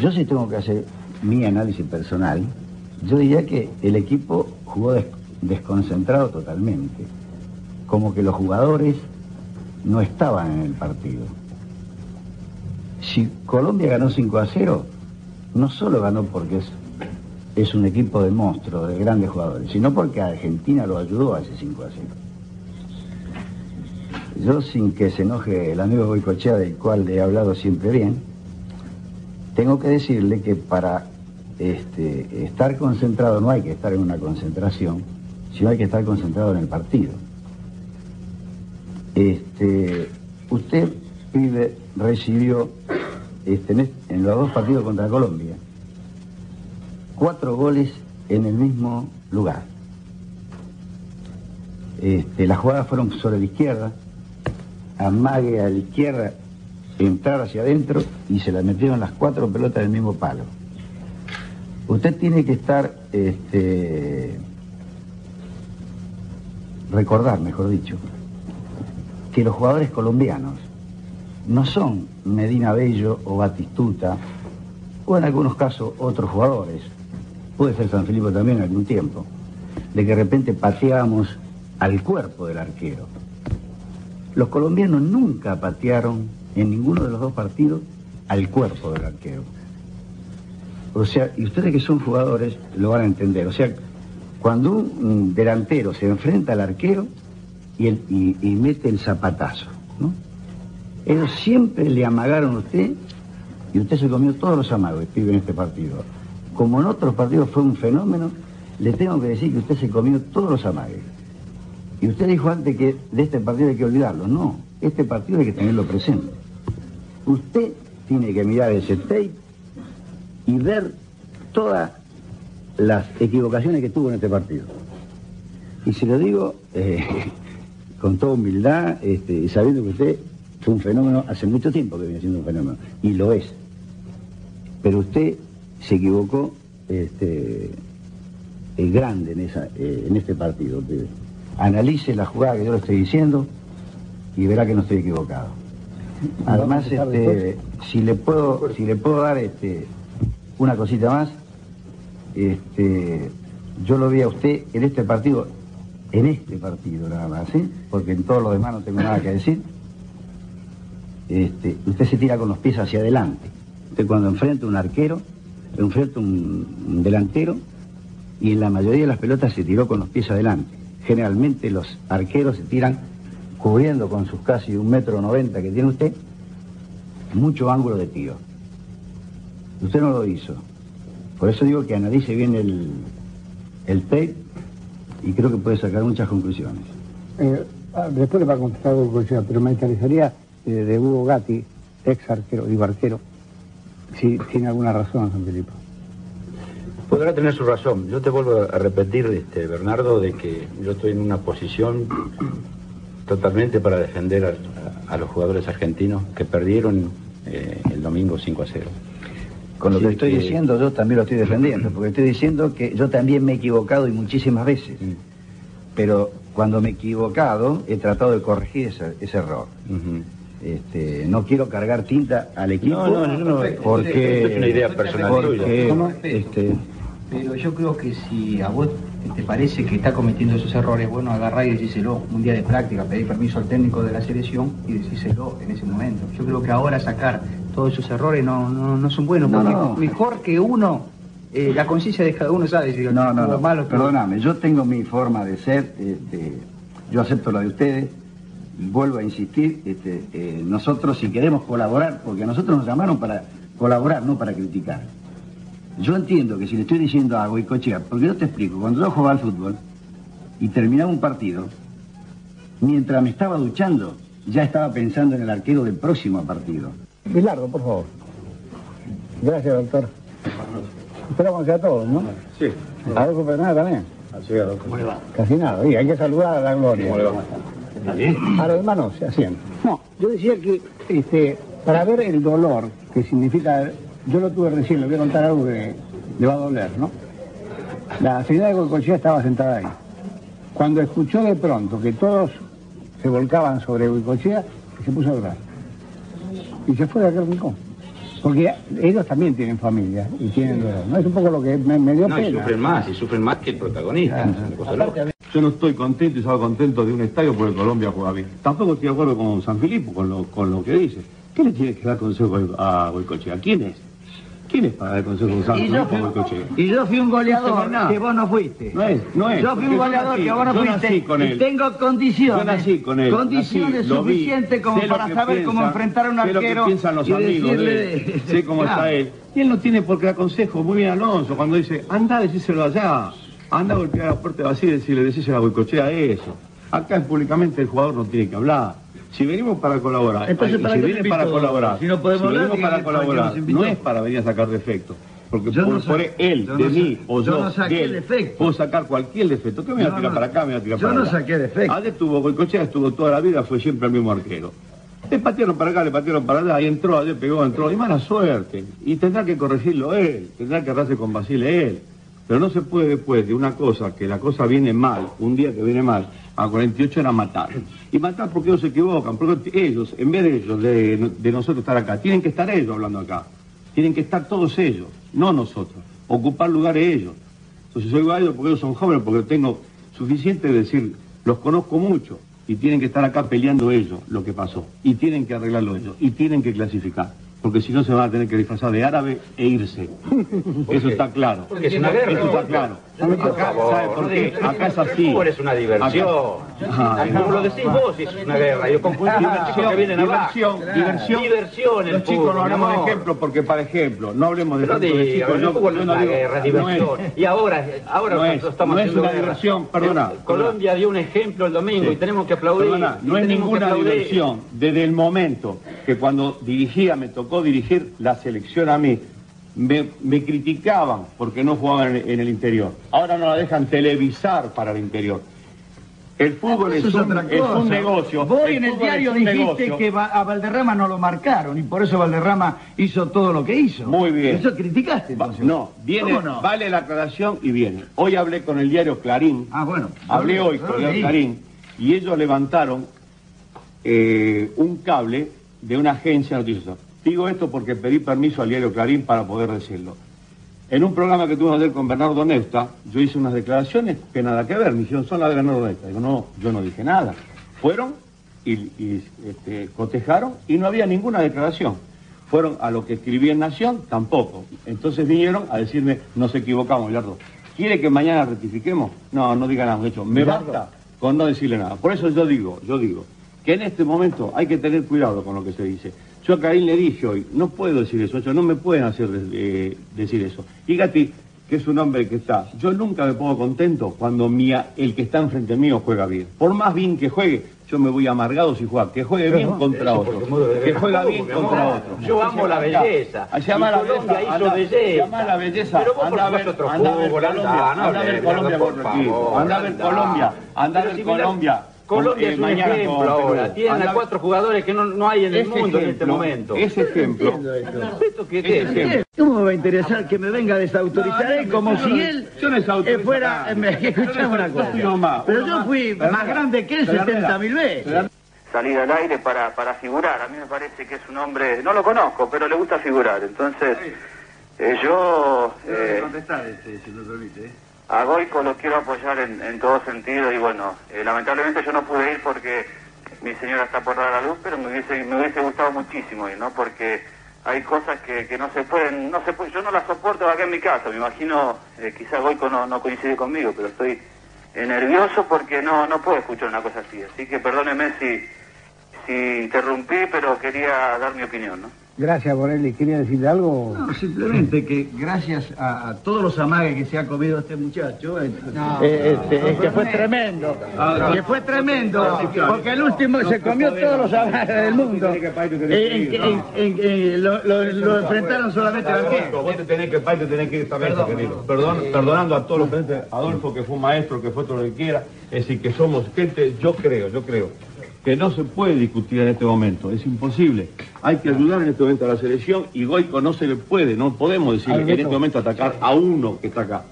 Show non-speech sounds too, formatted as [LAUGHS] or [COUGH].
Yo sí tengo que hacer mi análisis personal. Yo diría que el equipo jugó des- desconcentrado totalmente. Como que los jugadores no estaban en el partido. Si Colombia ganó 5 a 0, no solo ganó porque es, es un equipo de monstruos, de grandes jugadores, sino porque Argentina lo ayudó a ese 5 a 0. Yo, sin que se enoje el amigo Boicochea, del cual le he hablado siempre bien, tengo que decirle que para este, estar concentrado no hay que estar en una concentración, sino hay que estar concentrado en el partido. Este, usted, pibe, recibió este, en, los dos partidos contra Colombia cuatro goles en el mismo lugar. Las jugadas fueron sobre la izquierda, amague a la izquierda, entrar hacia adentro y se la metieron las cuatro pelotas del mismo palo. Usted tiene que estar, este, recordar, mejor dicho, que los jugadores colombianos no son Medina Bello o Batistuta, o en algunos casos otros jugadores, puede ser San Filipe también en algún tiempo, de que de repente pateábamos al cuerpo del arquero. Los colombianos nunca patearon en ninguno de los dos partidos al cuerpo del arquero. O sea, y ustedes que son jugadores lo van a entender. O sea, cuando un delantero se enfrenta al arquero y, y- mete el zapatazo, ¿no? Ellos siempre le amagaron a usted y usted se comió todos los amagos, pibe, en este partido. Como en otros partidos fue un fenómeno, le tengo que decir que usted se comió todos los amagues. Y usted dijo antes que de este partido hay que olvidarlo. No, este partido hay que tenerlo presente. Usted tiene que mirar ese tape y ver todas las equivocaciones que tuvo en este partido. Y se lo digo eh, [LAUGHS] con toda humildad, este, sabiendo que usted fue un fenómeno, hace mucho tiempo que viene siendo un fenómeno, y lo es. Pero usted se equivocó este, eh, grande en, eh, en este partido. Analice la jugada que yo le estoy diciendo y verá que no estoy equivocado. Además, este, si le puedo, si le puedo dar este, una cosita más, este, yo lo vi a usted en este partido, en este partido nada más, ¿sí? porque en todos los demás no tengo nada que decir. Este, usted se tira con los pies hacia adelante. Usted cuando enfrenta un arquero, enfrenta un, un delantero y en la mayoría de las pelotas se tiró con los pies adelante. Generalmente los arqueros se tiran cubriendo con sus casi un metro noventa que tiene usted, mucho ángulo de tiro. Usted no lo hizo. Por eso digo que analice bien el, el tape y creo que puede sacar muchas conclusiones. Eh, ah, después le va a contestar algo Cochea, pero me interesaría eh, de Hugo Gatti, ex arquero, digo arquero, si tiene alguna razón San Felipe. Podrá tener su razón. Yo te vuelvo a repetir, este, Bernardo, de que yo estoy en una posición totalmente para defender a, a los jugadores argentinos que perdieron eh, el domingo 5 a 0. Con lo que estoy que- diciendo yo también lo estoy defendiendo, porque estoy diciendo que yo también me he equivocado y muchísimas veces. Mm. Pero cuando me he equivocado he tratado de corregir ese, ese error. Este, no quiero cargar tinta al equipo No, no, no- porque es una idea personal porque. Este, Pero yo creo que si a vos te parece que está cometiendo esos errores, bueno, agarrá y decíselo un día de práctica, pedir permiso al técnico de la selección y decíselo en ese momento. Yo creo que ahora sacar todos esos errores no, no, no son buenos, No, porque no. mejor que uno, eh, la conciencia de cada uno sabe si no, no, no, mal o estuvo- perdóname, yo tengo mi forma de ser, este, yo acepto la de ustedes, vuelvo a insistir, este, eh, nosotros si queremos colaborar, porque a nosotros nos llamaron para colaborar, no para criticar. Yo entiendo que si le estoy diciendo a Goicochea, porque yo te explico, cuando yo jugaba al fútbol y terminaba un partido, mientras me estaba duchando, ya estaba pensando en el arquero del próximo partido. Bilardo, por favor. Gracias, doctor. Esperamos a todos, ¿no? Sí, Adolfo Fernández también. así es, doctor. Casi nada. Y hay que saludar a la gloria. ¿Cómo le va? A los hermanos se hacían. No, yo decía que este, para ver el dolor que significa, yo lo tuve recién, le voy a contar algo que le va a doler, ¿no? La señora de Goicochea estaba sentada ahí. Cuando escuchó de pronto que todos se volcaban sobre Goicochea, se puso a llorar. Y se fue de aquel rincón. Porque ellos también tienen familia y tienen dolor, ¿no? Es un poco lo que me, me dio No, y pena. sufren más, y sufren más que el protagonista. Yo no estoy contento y salgo contento de un estadio porque Colombia juega bien. Tampoco estoy de acuerdo con San Filipo, con lo, con lo que dice. ¿Qué le tiene que dar consejo a Goicochea? ¿Quién es? ¿Quién es para dar consejo San Y yo, Goicochea? y yo fui un goleador No que vos no fuiste. No es, no es. Yo fui un goleador nací- que vos no yo fuiste. nací con y él. tengo condiciones. Yo nací con él, Condiciones suficientes como para saber piensa, cómo enfrentar a un sé lo que arquero. piensan los y amigos decirle de él, de- sé cómo Claro. [LAUGHS] está él. Y él no tiene por qué dar consejo. Muy bien Alonso, cuando dice, anda a decírselo allá. Anda a golpear la puerta vacía y decirle, decíselo a Boicochea eso. Acá públicamente el jugador no tiene que hablar. Si venimos para colaborar, Entonces, ¿para si viene para colaborar, Si no podemos hablar, venimos para ¿para colaborar, no es para venir a sacar defectos. Porque Yo por, no por sa- él, yo de no mí o yo yo, no saqué de él, defectos. puedo sacar cualquier defecto. ¿Qué me voy a tirar para acá? Me voy a tirar Yo para no allá. saqué defectos. Ayer estuvo Goicochea, estuvo toda la vida, fue siempre el mismo arquero. Le patearon para acá, le patearon para allá, y entró, ayer pegó, entró, y mala suerte. Y tendrá que corregirlo él, tendrá que arrasarse con Basile él. Pero no se puede después de una cosa, que la cosa viene mal, un día que viene mal, a 48 era matar. Y matar porque ellos se equivocan, porque ellos, en vez de ellos, de, de nosotros estar acá, tienen que estar ellos hablando acá. Tienen que estar todos ellos, no nosotros. Ocupar lugares ellos. Entonces soy válido porque ellos son jóvenes, porque tengo suficiente de decir, los conozco mucho y tienen que estar acá peleando ellos lo que pasó. Y tienen que arreglarlo ellos. Y tienen que clasificar. Porque si no se van a tener que disfrazar de árabe e irse. [LAUGHS] Eso está claro. Porque es una guerra. Eso está claro. Acá, ¿sabe por qué? Acá es así. El fútbol es una diversión. Como lo decís vos, es una guerra. Yo confundo con los chicos que vienen diversión, diversión. Diversión, el Los chicos no hablemos mi de ejemplo porque, para ejemplo, no hablemos de No ejemplo de chicos. yo- fútbol no es una guerra, es no diversión. Y ahora, ahora No nosotros estamos no es haciendo una diversión, perdona, Eh, Colombia dio un ejemplo el domingo y tenemos que aplaudir. Perdona, no es ninguna diversión. Desde el momento que cuando dirigía, me tocó dirigir la selección a mí, me, me criticaban porque no jugaban en, en el interior. Ahora no la dejan televisar para el interior. El fútbol es, un, es un negocio. Vos en el diario dijiste negocio. que a Valderrama no lo marcaron y por eso Valderrama hizo todo lo que hizo. Muy bien. Eso criticaste Va-. No, viene, vale la aclaración y viene. Hoy hablé con el diario Clarín. Ah, bueno. Hablé hoy Yo con el leí. Clarín y ellos levantaron eh, un cable de una agencia noticiosa. Digo esto porque pedí permiso al diario Clarín para poder decirlo. En un programa que tuvimos ayer con Bernardo Nesta, yo hice unas declaraciones que nada que ver, me dijeron, son las de Bernardo Nesta. Digo, no, yo no dije nada. Fueron y, y, este, cotejaron y no había ninguna declaración. Fueron a lo que escribí en Nación, tampoco. Entonces vinieron a decirme, nos equivocamos, Bilardo. ¿Quiere que mañana rectifiquemos? No, no digan nada, de hecho, me basta con no decirle nada. Por eso yo digo, yo digo, que en este momento hay que tener cuidado con lo que se dice. Yo a Karim le dije hoy, no puedo decir eso, yo no me pueden hacer eh, decir eso. Y Gati, que es un hombre que está, yo nunca me pongo contento cuando mi, el que está enfrente mío juega bien. Por más bien que juegue, yo me voy amargado si juega, que juegue bien contra otro, que juega bien contra otro. yo amo la belleza. a llamar Y la belleza, hizo belleza. llamar la belleza, Pero vos, anda a ver, otro anda a ver Colombia, anda, a ver Colombia anda a ver. Colombia, anda a ver Colombia. Colombia eh, es un mañana ejemplo con ahora. Perú. Tiene Anda a cuatro jugadores que no, no hay en el ese mundo en este momento. Ese ejemplo. ¿Esto qué, Ese ejemplo. ¿Cómo me va a interesar que me venga a desautorizar No, él no, como si él yo no desautorizo eh, fuera... eh, [LAUGHS] escuchame una cosa. fui uno más, Pero yo fui más grande que él pero mira, 70 mil veces. salir al aire para, para figurar. A mí me parece que es un hombre, no lo conozco, pero le gusta figurar. Entonces, eh, yo eh, contestar, este, si me permite. A Goico lo quiero apoyar en, en todo sentido y bueno, eh, lamentablemente yo no pude ir porque mi señora está por dar a luz, pero me hubiese, me hubiese gustado muchísimo ir, ¿no? Porque hay cosas que, que no se pueden, no se puede, yo no las soporto acá en mi casa, me imagino, eh, quizá Goico no, no coincide conmigo, pero estoy nervioso porque no, no puedo escuchar una cosa así, así que perdóneme si, si interrumpí, pero quería dar mi opinión, ¿no? Gracias, Borelli. ¿Quería decirle algo? No, simplemente que gracias a, a todos los amagues que se ha comido este muchacho, eh, eh, este, es que fue tremendo, que fue tremendo, porque el último se comió todos los amagues del mundo, lo, enfrentaron solamente arquero. Vos te tenés que ir, te tenés que ir también, querido. Perdón, perdonando a todos los presentes, Adolfo, que fue un maestro, que fue todo lo que quiera, es decir, que somos gente, yo creo, yo creo, que no se puede discutir en este momento, es imposible. Hay que ayudar en este momento a la selección y Goico no se le puede, no podemos decir en este momento atacar a uno que está acá.